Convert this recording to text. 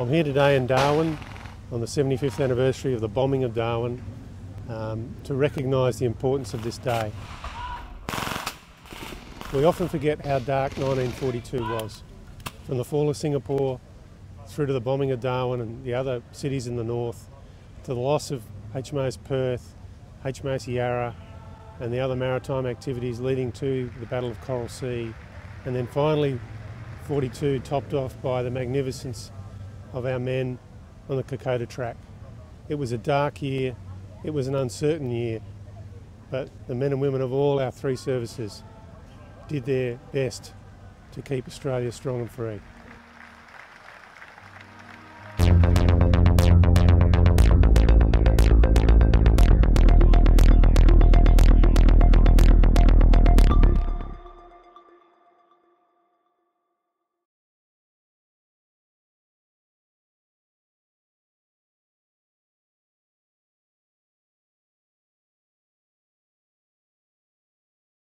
I'm here today in Darwin on the 75th anniversary of the bombing of Darwin um, to recognise the importance of this day. We often forget how dark 1942 was. From the fall of Singapore through to the bombing of Darwin and the other cities in the north, to the loss of HMAS Perth, HMAS Yarra, and the other maritime activities leading to the Battle of Coral Sea, and then finally 42 topped off by the magnificence of our men on the Kokoda track. It was a dark year, it was an uncertain year, but the men and women of all our three services did their best to keep Australia strong and free.